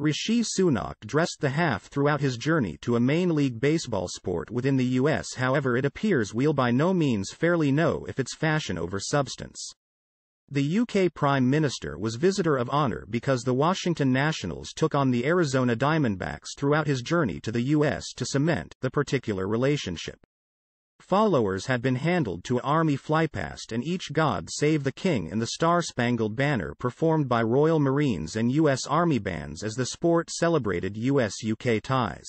Rishi Sunak dressed the half throughout his journey to a main league baseball sport within the US however it appears we'll by no means fairly know if it's fashion over substance. The UK Prime Minister was visitor of honor because the Washington Nationals took on the Arizona Diamondbacks throughout his journey to the US to cement the particular relationship. Followers had been handled to Army flypast and each God Save the King and the Star-Spangled Banner performed by Royal Marines and U.S. Army bands as the sport celebrated U.S.-UK ties.